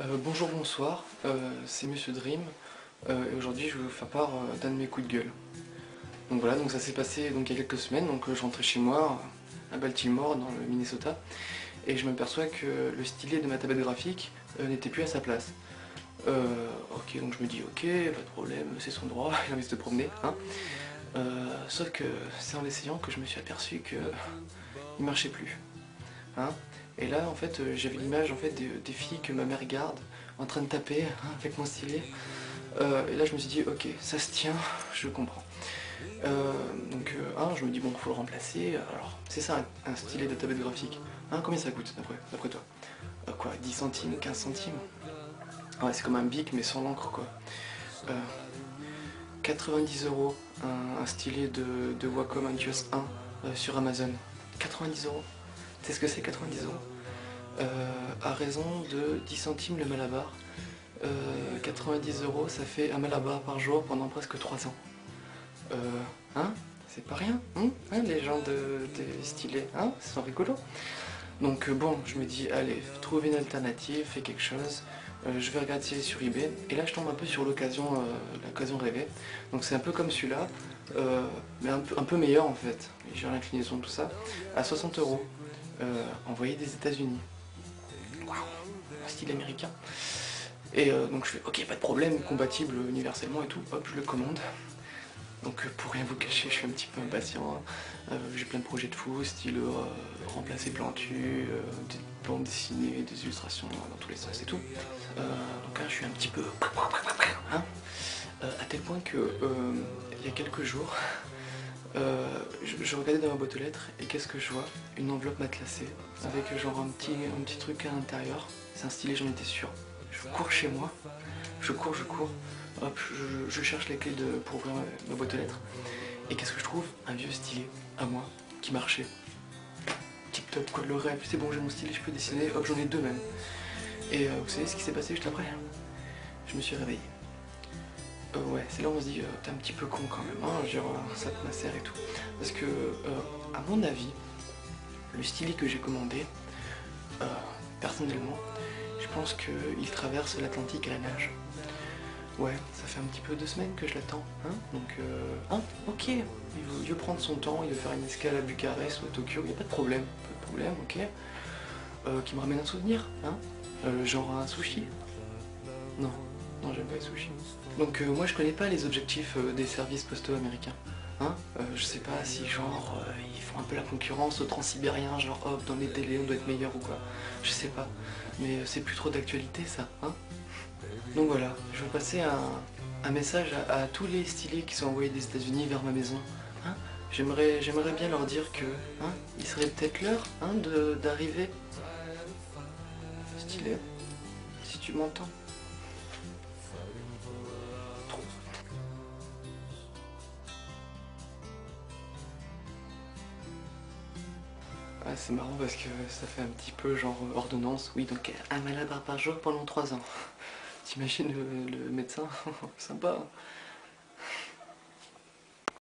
Euh, bonjour, bonsoir, euh, c'est Monsieur Dream euh, et aujourd'hui je vais vous faire part d'un de mes coups de gueule. Donc voilà, donc ça s'est passé donc, il y a quelques semaines, donc je rentrais chez moi à Baltimore dans le Minnesota et je m'aperçois que le stylet de ma tablette graphique n'était plus à sa place. Ok, donc je me dis ok, pas de problème, c'est son droit, il a envie de se promener. Hein. Sauf que c'est en l'essayant que je me suis aperçu que il marchait plus. Hein. Et là, en fait, euh, j'avais l'image en fait des, filles que ma mère garde en train de taper hein, avec mon stylet. Euh, et là, je me suis dit, ok, ça se tient, je comprends. Euh, donc, hein, je me dis, bon, faut le remplacer. Alors, c'est ça, un, stylet de tablette graphique. Hein, combien ça coûte, d'après, toi? Quoi, 10 centimes, 15 centimes? Ouais, c'est comme un bic, mais sans l'encre, quoi. Euh, 90 euros, un, stylet de, Wacom Antios 1 euh, sur Amazon. 90 euros? Sais ce que c'est 90 euros euh, À raison de 10 centimes le malabar. Euh, 90 euros, ça fait un malabar par jour pendant presque 3 ans. Euh, hein C'est pas rien, hein, Hein, les gens de, stylés, hein C'est rigolo. Donc euh, bon, je me dis, allez, trouve une alternative, fais quelque chose. Euh, je vais regarder sur eBay. Et là, je tombe un peu sur l'occasion euh, rêvée. Donc c'est un peu comme celui-là, euh, mais un peu, un peu meilleur en fait. J'ai l'inclinaison, tout ça. À 60 euros, euh, envoyé des États-Unis. Waouh, style américain. Et euh, donc je fais, ok, pas de problème, compatible universellement et tout. Hop, je le commande. Donc euh, pour rien vous cacher, je suis un petit peu impatient. Euh, J'ai plein de projets de fou, style remplacer Plantu, des bandes dessinées, des illustrations dans tous les sens et tout. Donc je suis un petit peu... Hein à tel point que il y a quelques jours, euh, je, regardais dans ma boîte aux lettres et qu'est-ce que je vois? Une enveloppe matelassée avec genre un petit, un petit truc à l'intérieur. C'est un stylet, j'en étais sûr. Je cours chez moi, je cours, je cours. Hop, je, cherche les clés de, pour ouvrir ma, ma boîte aux lettres. Et qu'est-ce que je trouve? Un vieux stylet à moi qui marchait. Tip top quoi, le rêve. C'est bon, j'ai mon stylet, je peux dessiner. Hop, j'en ai deux même. Et euh, vous savez ce qui s'est passé juste après? Je me suis réveillé. Euh, ouais, c'est là où on se dit, euh, t'es un petit peu con quand même, hein, genre, euh, ça te macère et tout. Parce que, à mon avis, le stylet que j'ai commandé, personnellement, je pense qu'il traverse l'Atlantique à la nage. Ouais, ça fait un petit peu deux semaines que je l'attends, hein, donc, hein, ok, il veut, il veut prendre son temps, il veut faire une escale à Bucarest ou à Tokyo, il n'y a pas de problème, pas de problème, ok. Qui me ramène un souvenir, hein, genre un sushi? Non, j'aime pas les sushis. Donc euh, moi je connais pas les objectifs euh, des services postaux américains. Hein Euh, je sais pas si genre ils font un peu la concurrence aux transsibériens, genre hop dans les délais on doit être meilleur ou quoi. Je sais pas. Mais c'est plus trop d'actualité ça, hein Donc voilà, je veux passer un, message à, tous les stylés qui sont envoyés des États-Unis vers ma maison. Hein J'aimerais bien leur dire que hein, il serait peut-être l'heure hein, d'arriver. Stylé, si tu m'entends. Ah, c'est marrant parce que ça fait un petit peu genre ordonnance. Oui, donc un malabar par jour pendant 3 ans. T'imagines le, le médecin? Sympa. hein.